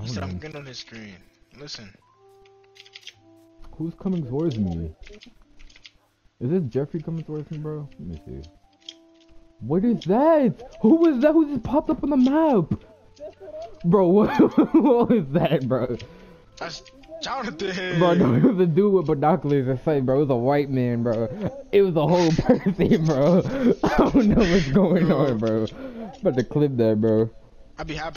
He said I'm getting on his screen. Listen. Who's coming towards me? Is this Jeffrey coming towards me, bro? Let me see. What is that? Who was that? Who just popped up on the map? Bro, what, what was that, bro? That's Jonathan. Bro, no, it was a dude with binoculars and sight, bro. It was a white man, bro. It was a whole person, bro. I don't know what's going on, bro. About to clip that, bro. I'd be happy.